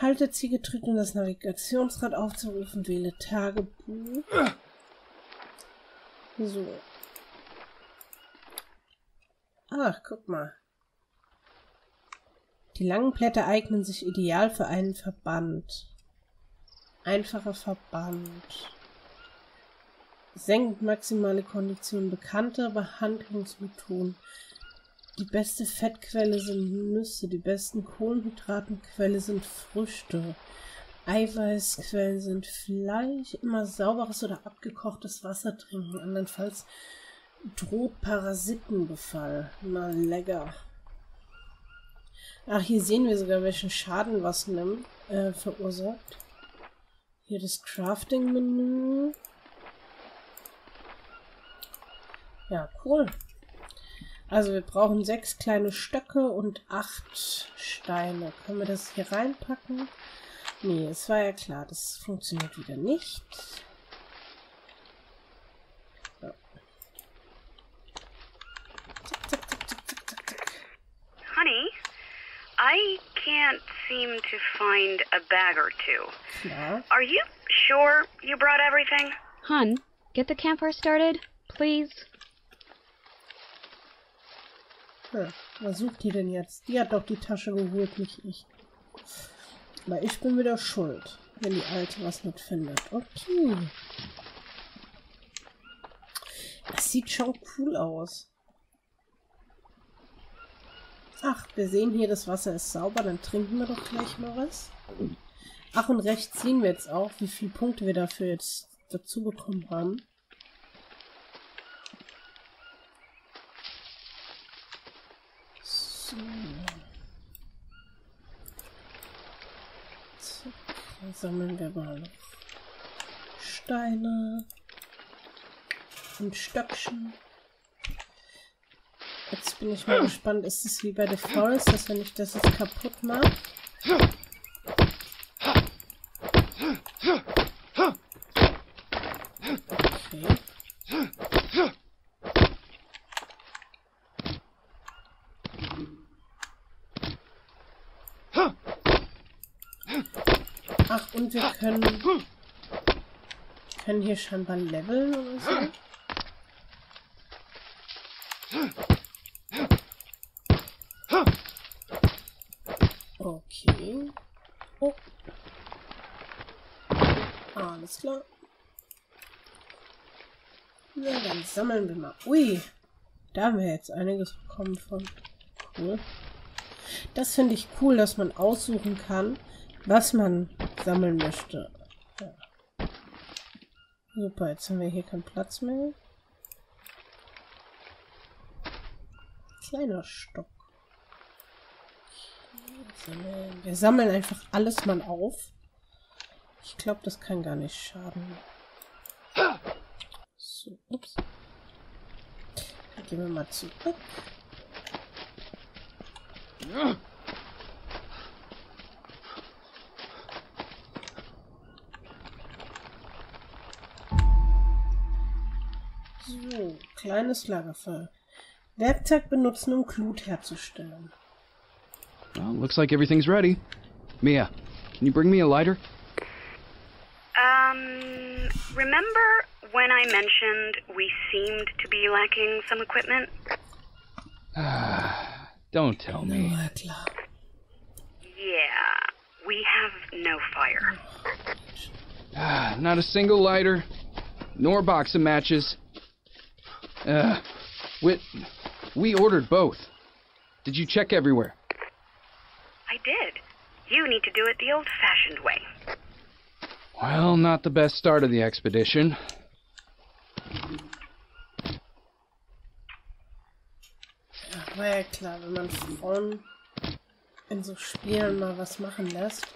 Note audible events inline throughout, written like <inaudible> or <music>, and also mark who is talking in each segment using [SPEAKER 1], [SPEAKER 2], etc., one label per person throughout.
[SPEAKER 1] Halte C gedrückt, um das Navigationsrad aufzurufen. Wähle Tagebuch. So. Ach, guck mal. Die langen Blätter eignen sich ideal für einen Verband. Einfacher Verband. Senkt maximale Kondition bekannter Behandlungsmethoden. Die beste Fettquelle sind Nüsse, die besten Kohlenhydratenquelle sind Früchte. Eiweißquellen sind Fleisch, immer sauberes oder abgekochtes Wasser trinken, andernfalls droht Parasitenbefall. Na lecker. Ach, hier sehen wir sogar, welchen Schaden was nimmt, äh, verursacht. Hier das Crafting-Menü. Ja, cool. Also wir brauchen sechs kleine Stöcke und acht Steine. Können wir das hier reinpacken? Nee, es war ja klar, das funktioniert wieder nicht.
[SPEAKER 2] Honey, I can't seem to find a bag or two.
[SPEAKER 1] Klar.
[SPEAKER 2] Are you sure you brought everything?
[SPEAKER 3] Hun, get the campfire started, please.
[SPEAKER 1] Ja, was sucht die denn jetzt? Die hat doch die Tasche geholt, nicht ich. Aber ich bin wieder schuld, wenn die Alte was nicht findet. Okay. Das sieht schon cool aus. Ach, wir sehen hier, das Wasser ist sauber. Dann trinken wir doch gleich mal was. Ach, und rechts sehen wir jetzt auch, wie viele Punkte wir dafür jetzt dazu bekommen haben. So. Zack, dann sammeln wir mal Steine und Stöckchen. Jetzt bin ich mal gespannt, ist es wie bei The Forest, dass wenn ich das jetzt kaputt mache? Okay. Ach, und wir können, können hier scheinbar leveln oder so. Okay. Oh. Alles klar. Na, dann sammeln wir mal. Ui, da haben wir jetzt einiges bekommen von. Cool. Das finde ich cool, dass man aussuchen kann, was man sammeln möchte. Ja. Super, jetzt haben wir hier keinen Platz mehr. Kleiner Stock. Wir sammeln einfach alles mal auf. Ich glaube, das kann gar nicht schaden. So, ups. Gehen wir mal zurück. So, kleines Lagerfeuer. Werkzeug benutzen, um Glut herzustellen.
[SPEAKER 4] Well, looks like everything's ready. Mia, can you bring me a lighter?
[SPEAKER 2] Um, remember when I mentioned we seemed to be lacking some equipment? <sighs>
[SPEAKER 4] Don't tell me.
[SPEAKER 1] Na klar.
[SPEAKER 2] Yeah, we have no fire.
[SPEAKER 4] Ah, <sighs> Not a single lighter, nor box of matches. Uh, we, we ordered both. Did you check everywhere?
[SPEAKER 2] I did. You need to do it the old fashioned way.
[SPEAKER 4] Well, not the best start of the expedition.
[SPEAKER 1] Ja, war ja klar, wenn man Frauen in so Spielen mal was machen lässt.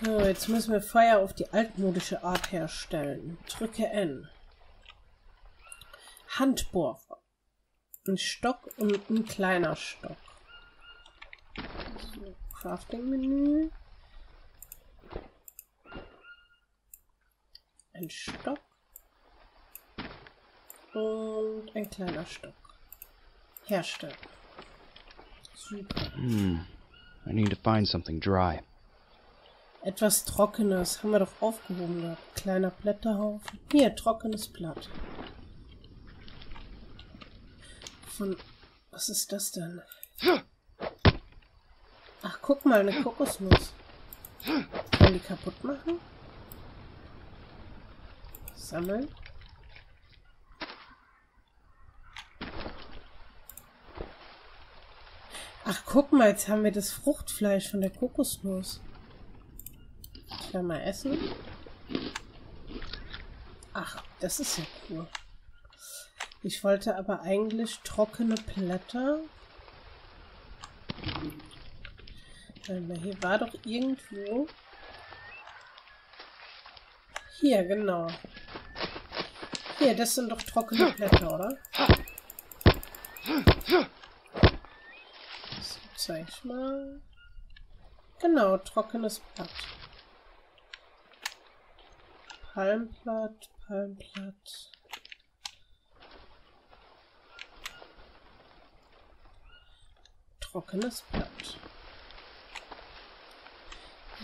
[SPEAKER 1] So, jetzt müssen wir Feuer auf die altmodische Art herstellen. Drücke N. Handbohrer. Ein Stock und ein kleiner Stock. So, Crafting-Menü. Ein Stock. Und ein kleiner Stock. Herstellen. Super.
[SPEAKER 4] I need to find something dry.
[SPEAKER 1] Etwas Trockenes haben wir doch aufgehoben gehabt. Kleiner Blätterhaufen. Hier, trockenes Blatt. Von... Was ist das denn? Ach, guck mal, eine Kokosnuss. Kann die kaputt machen? Sammeln. Ach, guck mal, jetzt haben wir das Fruchtfleisch von der Kokosnuss. Ich will mal essen. Ach, das ist ja cool. Ich wollte aber eigentlich trockene Blätter. Hier war doch irgendwo. Hier, genau. Hier, das sind doch trockene Blätter, oder? So, zeig ich mal. Genau, trockenes Blatt. Palmblatt, Palmblatt. Trockenes Blatt.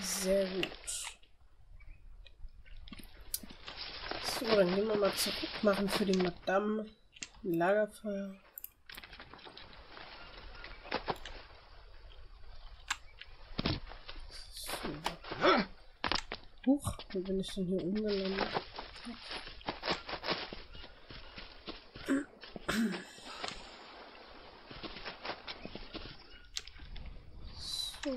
[SPEAKER 1] Sehr gut. So, dann gehen wir mal zurück, machen für die Madame Lagerfeuer. So. Wo bin ich denn hier umgelandet? So.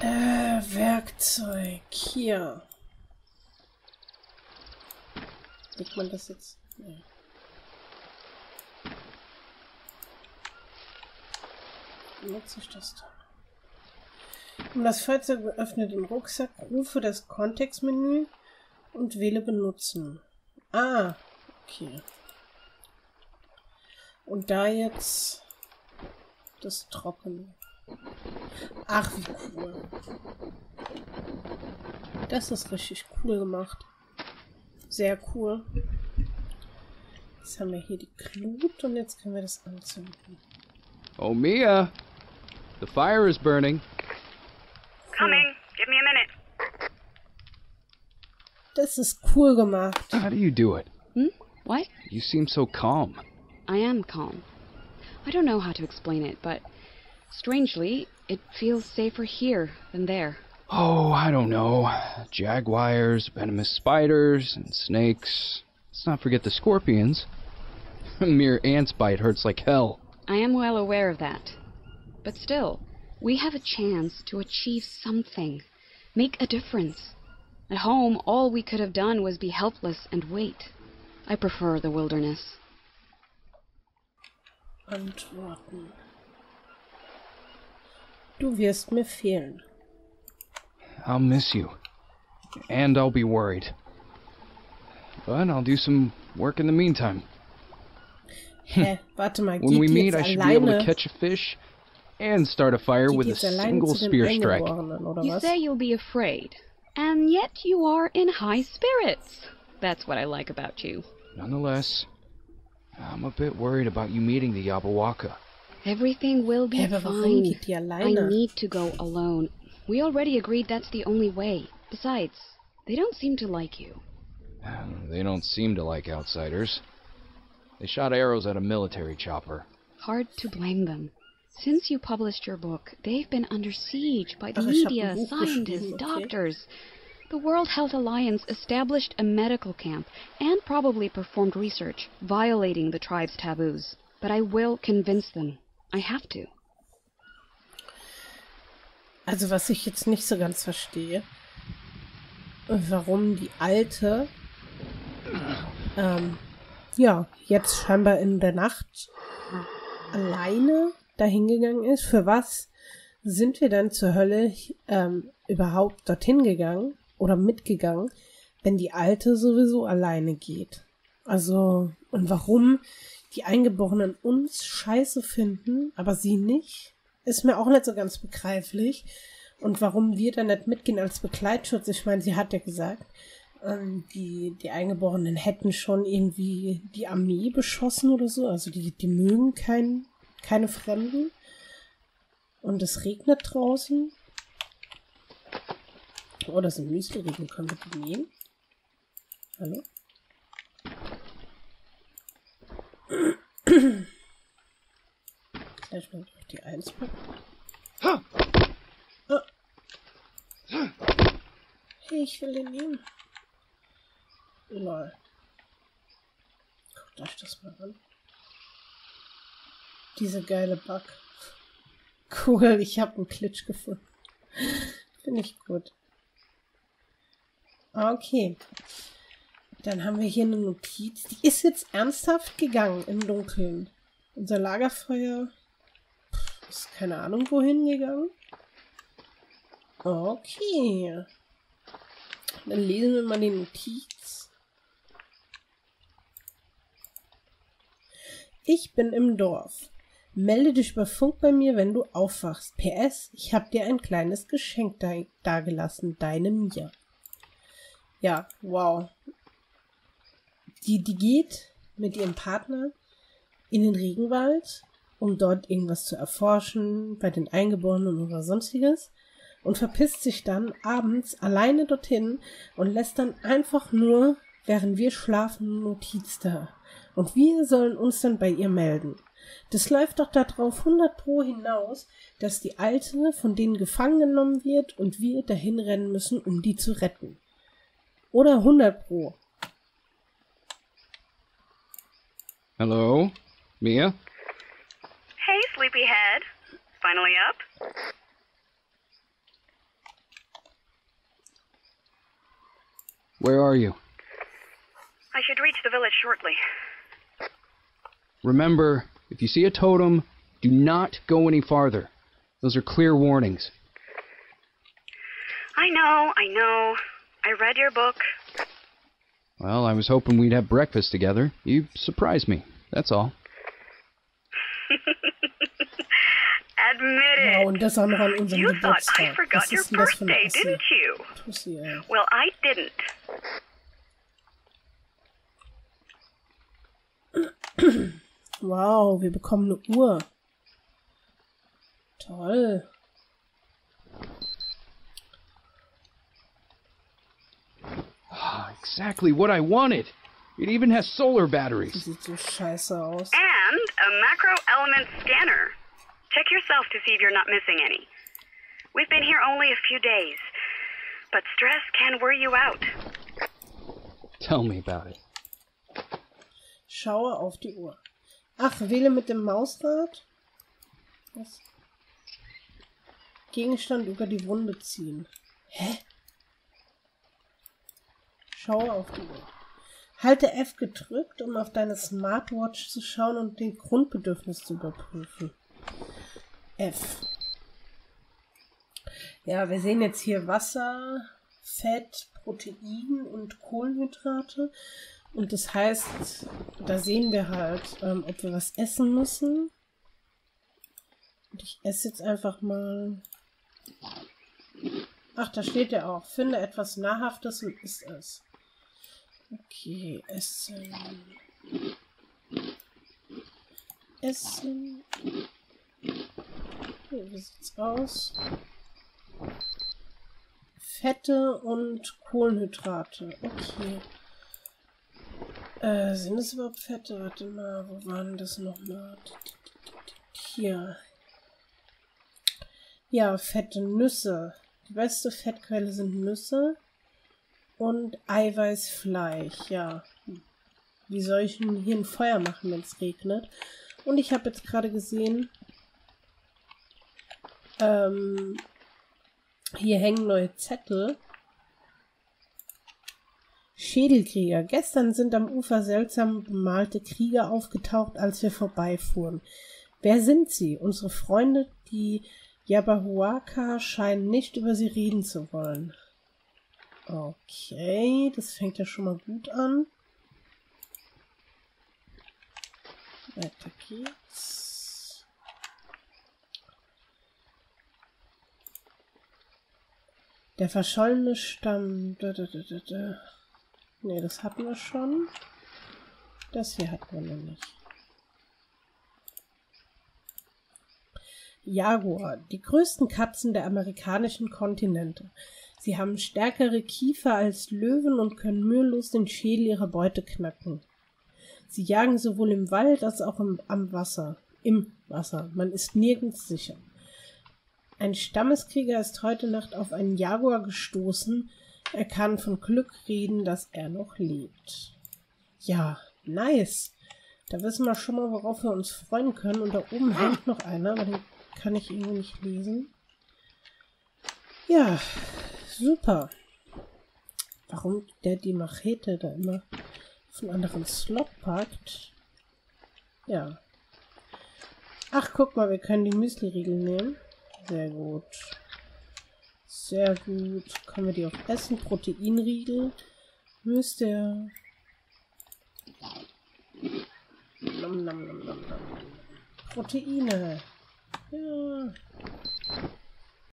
[SPEAKER 1] Äh, Werkzeug. Hier. Legt man das jetzt? Nee. Nutze ich das dann? Um das Fahrzeug öffne den Rucksack, rufe das Kontextmenü und wähle Benutzen. Ah, okay. Und da jetzt das Trockene. Ach, wie cool. Das ist richtig cool gemacht. Sehr cool. Jetzt haben wir hier die Glut und jetzt können wir das anzünden.
[SPEAKER 4] Oh, Mia! The fire is burning.
[SPEAKER 2] Coming. Give me a minute.
[SPEAKER 1] Das ist cool gemacht.
[SPEAKER 4] How do you do it?
[SPEAKER 3] Hmm? What?
[SPEAKER 4] You seem so calm.
[SPEAKER 3] I am calm. I don't know how to explain it, but strangely, it feels safer here than there.
[SPEAKER 4] Oh, I don't know. Jaguars, venomous spiders, and snakes. Let's not forget the scorpions. A <laughs> mere ant's bite hurts like hell.
[SPEAKER 3] I am well aware of that. But still, we have a chance to achieve something, make a difference. At home, all we could have done was be helpless and wait. I prefer the wilderness.
[SPEAKER 1] Antworten. Du wirst mir fehlen.
[SPEAKER 4] I'll miss you. And I'll be worried. But I'll do some work in the meantime.
[SPEAKER 1] Hä? <laughs> Warte mal,
[SPEAKER 4] When we
[SPEAKER 1] die
[SPEAKER 4] meet, I should be able to catch a fish and start a fire with a single spear strike.
[SPEAKER 3] You say you'll be afraid, and yet you are in high spirits. That's what I like about you.
[SPEAKER 4] Nonetheless, I'm a bit worried about you meeting the Yabawaka.
[SPEAKER 3] Everything will be
[SPEAKER 1] Hä, aber warum
[SPEAKER 3] fine. I need to go alone. We already agreed that's the only way. Besides, they don't seem to like you.
[SPEAKER 4] They don't seem to like outsiders. They shot arrows at a military chopper.
[SPEAKER 3] Hard to blame them. Since you published your book, they've been under siege by the media, scientists, doctors. The World Health Alliance established a medical camp and probably performed research, violating the tribe's taboos. But I will convince them. I have to.
[SPEAKER 1] Also was ich jetzt nicht so ganz verstehe, warum die alte ähm, ja jetzt scheinbar in der Nacht alleine dahingegangen ist. Für was sind wir dann zur Hölle ähm, überhaupt dorthin gegangen oder mitgegangen, wenn die alte sowieso alleine geht? Also und warum die Eingeborenen uns scheiße finden, aber sie nicht? ist mir auch nicht so ganz begreiflich. Und warum wir dann nicht mitgehen als Begleitschutz, ich meine, sie hat ja gesagt, ähm, die, die Eingeborenen hätten schon irgendwie die Armee beschossen oder so. Also die, die mögen kein, keine Fremden. Und es regnet draußen. Oh, das sind Müsli-Riegel. Können wir die nehmen? Hallo? <clears throat> Gleich mal auf die Eins packen. Oh. Hey, ich will den nehmen. Lol. Guckt euch das mal an. Diese geile Bug. Cool, ich habe einen Klitsch gefunden. Finde ich gut. Okay. Dann haben wir hier eine Notiz. Die ist jetzt ernsthaft gegangen im Dunkeln. Unser Lagerfeuer ist keine Ahnung wohin gegangen. Okay. Dann lesen wir mal die Notiz. Ich bin im Dorf. Melde dich über Funk bei mir, wenn du aufwachst. PS, ich hab dir ein kleines Geschenk da dagelassen. Deine Mia. Ja, wow. Die, die geht mit ihrem Partner in den Regenwald, um dort irgendwas zu erforschen, bei den Eingeborenen oder sonstiges, und verpisst sich dann abends alleine dorthin und lässt dann einfach nur, während wir schlafen, Notiz da. Und wir sollen uns dann bei ihr melden. Das läuft doch darauf 100 pro hinaus, dass die Alte von denen gefangen genommen wird und wir dahin rennen müssen, um die zu retten. Oder 100 pro.
[SPEAKER 4] Hello? Mia?
[SPEAKER 2] Hey, sleepyhead. Finally up?
[SPEAKER 4] Where are you?
[SPEAKER 2] I should reach the village shortly.
[SPEAKER 4] Remember, if you see a totem, do not go any farther. Those are clear warnings.
[SPEAKER 2] I know, I know. I read your book.
[SPEAKER 4] Well, I was hoping we'd have breakfast together. You surprised me. That's all. <laughs>
[SPEAKER 2] Admit it.
[SPEAKER 1] Wow, und das auch noch an unserem
[SPEAKER 2] you thought I forgot
[SPEAKER 1] Was
[SPEAKER 2] your
[SPEAKER 1] ist denn das für eine
[SPEAKER 2] birthday, didn't you? Well, I didn't.
[SPEAKER 1] Wow, wir bekommen eine Uhr. Toll.
[SPEAKER 4] Ah, exactly what I wanted. It even has solar
[SPEAKER 1] Die
[SPEAKER 4] batteries.
[SPEAKER 1] sieht so scheiße aus.
[SPEAKER 2] And a macro element scanner. Check yourself to see if you're not missing any. We've been here only a few days, but stress can wear you out.
[SPEAKER 4] Tell me about it.
[SPEAKER 1] Schaue auf die Uhr. Ach, wähle mit dem Mausrad. Was? Gegenstand über die Wunde ziehen. Hä? Schaue auf die Uhr. Halte F gedrückt, um auf deine Smartwatch zu schauen und den Grundbedürfnis zu überprüfen. F. Ja, wir sehen jetzt hier Wasser, Fett, Protein und Kohlenhydrate. Und das heißt, da sehen wir halt, ähm, ob wir was essen müssen. Und ich esse jetzt einfach mal. Ach, da steht ja auch. Finde etwas Nahrhaftes und isst es. Okay, Essen. Essen. Okay, wie sieht's aus? Fette und Kohlenhydrate. Okay. Äh, sind es überhaupt Fette? Warte mal, wo waren das nochmal? Hier. Ja, fette Nüsse. Die beste Fettquelle sind Nüsse und Eiweißfleisch. Ja. Wie soll ich denn hier ein Feuer machen, wenn es regnet? Und ich habe jetzt gerade gesehen, ähm, hier hängen neue Zettel. Schädelkrieger. Gestern sind am Ufer seltsam bemalte Krieger aufgetaucht, als wir vorbeifuhren. Wer sind sie? Unsere Freunde, die Yabahuaka, scheinen nicht über sie reden zu wollen. Okay, das fängt ja schon mal gut an. Weiter geht's. Der verschollene Stamm. Da, da, da. Ne, das hatten wir schon. Das hier hatten wir noch nicht. Jaguar, die größten Katzen der amerikanischen Kontinente. Sie haben stärkere Kiefer als Löwen und können mühelos den Schädel ihrer Beute knacken. Sie jagen sowohl im Wald als auch im, am Wasser. Im Wasser. Man ist nirgends sicher. Ein Stammeskrieger ist heute Nacht auf einen Jaguar gestoßen. Er kann von Glück reden, dass er noch lebt. Ja, nice. Da wissen wir schon mal, worauf wir uns freuen können. Und da oben hängt noch einer, aber den kann ich irgendwie nicht lesen. Ja, super. Warum der die Machete da immer auf einen anderen Slot packt? Ja. Ach, guck mal, wir können die Müsli-Riegel nehmen. Sehr gut. Sehr gut. Können wir die auf Essen? Proteinriegel. Müsste nom. Proteine. Ja.